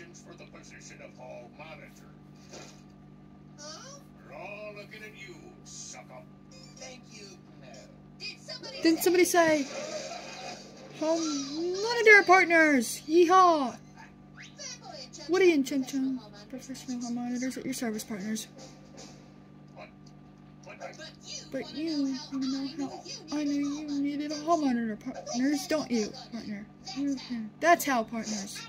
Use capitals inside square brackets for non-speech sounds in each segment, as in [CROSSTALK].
auditions for the position of hall monitor. Huh? We're all looking at you, sucker. Thank you. No. Did somebody Didn't somebody say home monitor partners? Yeehaw! Woody and Chum Chum, professional home monitors at your service partners. What? What? I, But you, you know how I knew you needed a home monitor partners, don't you, partner? You, that's how partners.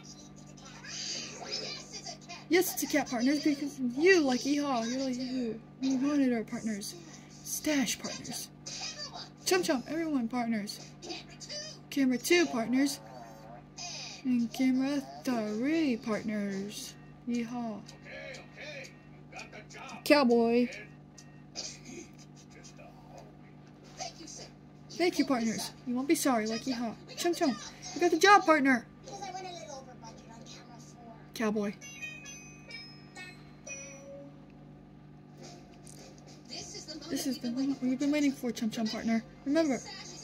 Yes, it's a cat partners because you like yeehaw, you're like you. You monitor partners, stash partners, chum chum, everyone partners, camera two partners, and camera three partners. Yeehaw, okay, okay. You got the job. cowboy. kid. It's just a hobby. Thank you, sir. Thank you, partners. You won't be sorry, like yeehaw. Chum chum, you got the job, partner. Because This is the moment we've been waiting for, Chum Chum partner. Remember,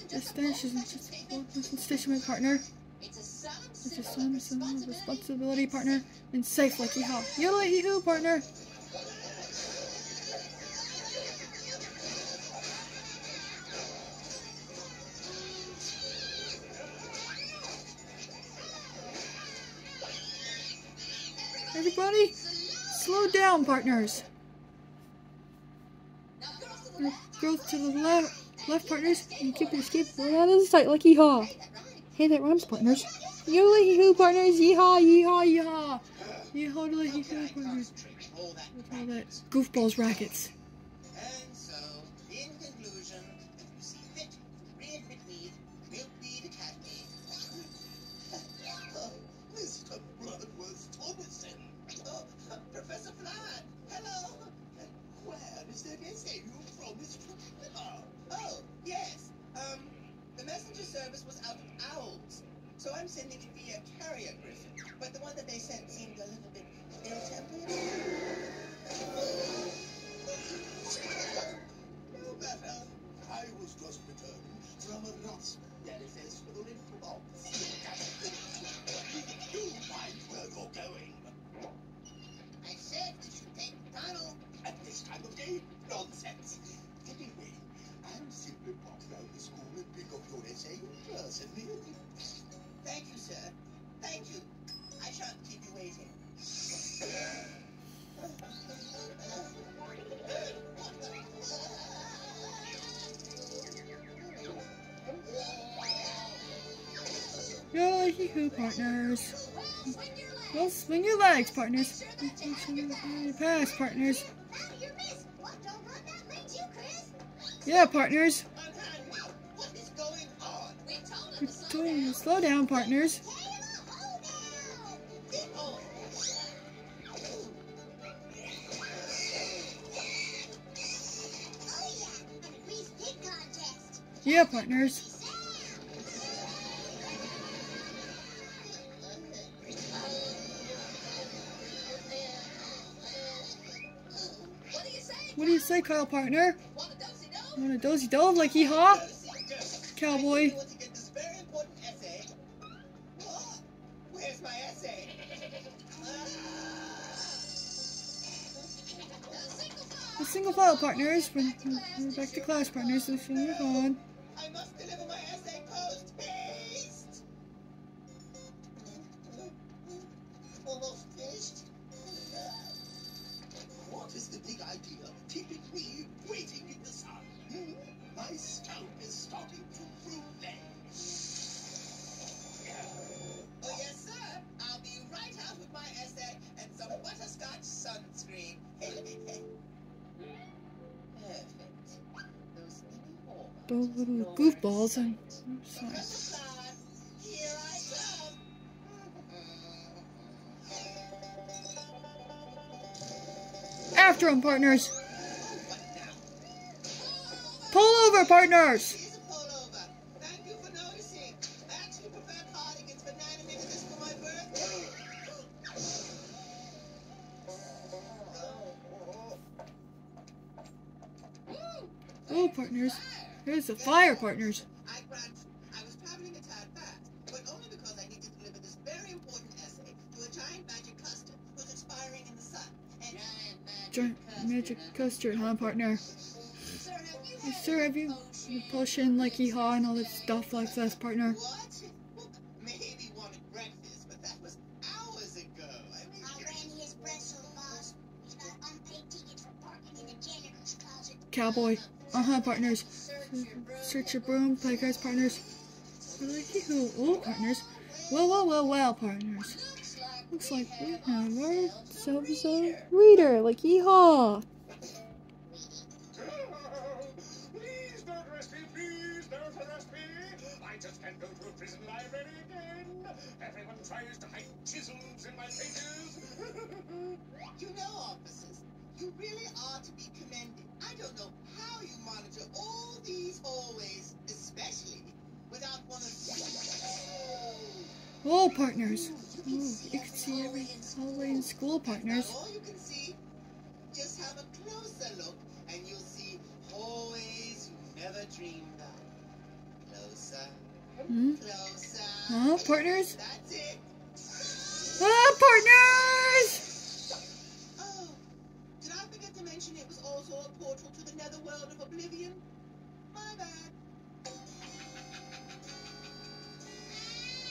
this stash isn't just a stationary partner. It's a solemn of responsibility. partner, and safe like yeehaw. Yodeling hee hoo partner. Everybody, slow down, partners. Girls to the left, left partners, and keep your skateboard out of the sight like yeehaw. Hey, that rhymes. Partners. Yodeling hee hoo partners, yeehaw, yeehaw, yeehaw. Yeehaw, yodeling hee hoo partners. With all that goofballs rackets. I'm sending it via carrier griffin. But the one that they sent seemed a little bit ill-tempered. No matter. I was just returning from a Ross manifest for the little box. you mind where you're going? I said we should take tunnel. At this time of day? Nonsense. Anyway, I'm simply pop round the school and pick up your essay personally. Yodeling hee hoo partners. Well, swing your legs, partners. Pass, partners. Yeah, partners. missed. What? Don't run that say? Kyle, partner? Want a dozy dove like yeehaw? Cowboy. The single file partners. We're, we're back to class, partners. Soon you're gone. Goofballs. I'm. I'm sorry. After him, partners. Pull over, partners. Oh, partners. Here's the fire, partners. I I was traveling a tad fast, but only because I need to deliver this very important essay to a giant magic customer giant magic custard, huh, partner? Sir, have you sir, have you the potion like Yeehaw and all that stuff like that, partner? What? Well, maybe breakfast, but that was hours ago. I mean, I ran his unpaid tickets for parking in the janitor's closet. Cowboy. Uh-huh, partners. Search your broom. Cards, partners. Yeehoo. Partners. Well, well, well, well, partners. Looks like we have ourselves a reader, like Yeehaw. To a library again. Everyone tries [LAUGHS] to hide chisels in my pages. You know, officers, you really are to be commended. I don't know how you monitor all these hallways, especially without one of Oh, partners. Ooh, you can see every hallway in school, partners. All you can see, just have a closer look, and you'll see hallways you never dreamed of. Closer, Hmm? closer. Huh, partners? That's it. Ah, partners! It was also a portal to the netherworld of oblivion? My bad.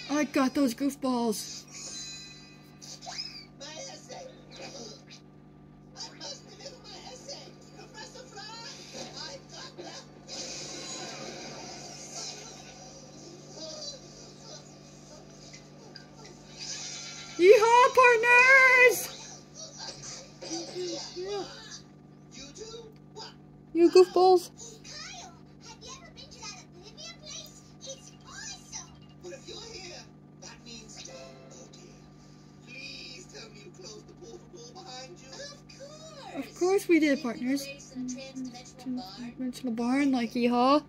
I got those goofballs. You goofballs. You awesome. Here, means. You. Of course. Of course we did, partners. Mm, Dimensional barn, like Yeehaw.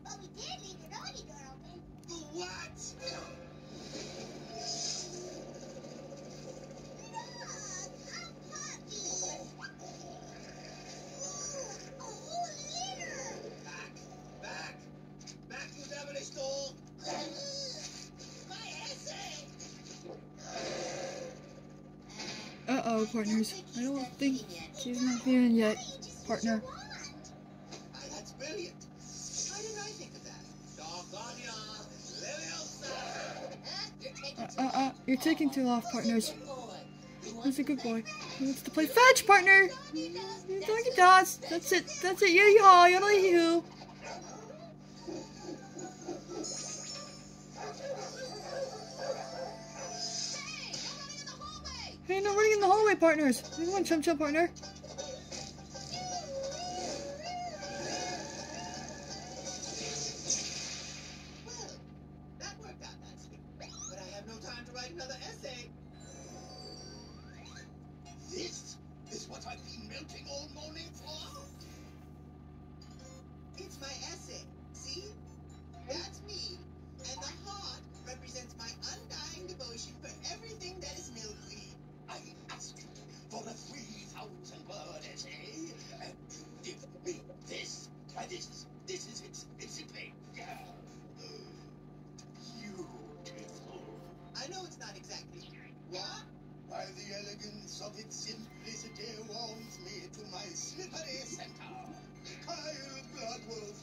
Uh-oh, partners. I don't think she's not feeling yet, partner. That? Doggone Uh-uh, you're taking too long, partners. Who's a good boy? He wants to play fetch, partner. Donkey dots. That's it. That's it. Yeehaw, yodel yoo. Hey, no running in the hallway, partners. Come on, chum chum, partner. This is what I've been melting you for a 3,000 word essay, and give me this. Why, this is, this is its, it's a page. Beautiful. I know it's not exactly what? Why, the elegance of its simplicity warms me to my slippery center. Kyle Bloodworth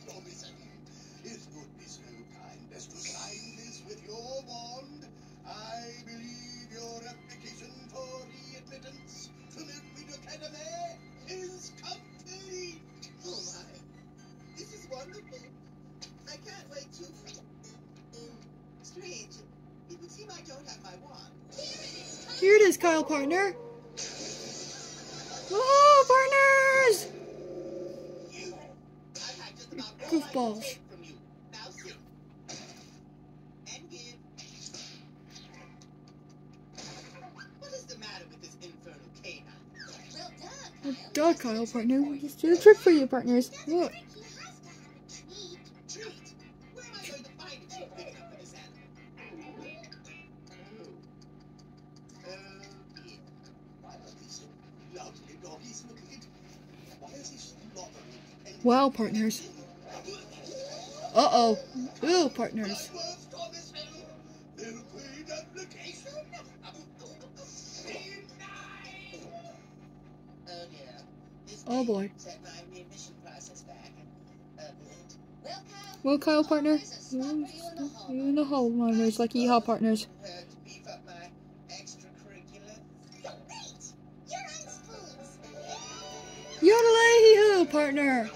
Here it is, Kyle, partner. Oh, partners! Goofballs. Oh, Kyle. partner. Just do the trick for you, partners. Look. Wow, partners. Uh-oh. Ooh, partners. Oh boy. Well, Kyle, partner, you in the hole, partners, like yeehaw partners. Yodelay partner.